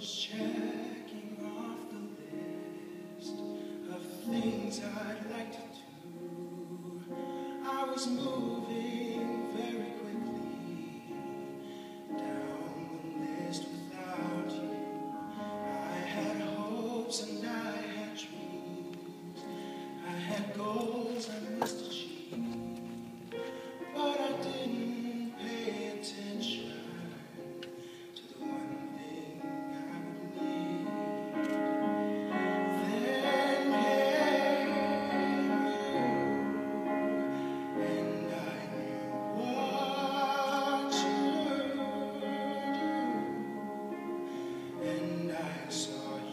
checking off the list of things I'd like to do. I was moving very quickly down the list without you. I had hopes and I had dreams. I had goals I must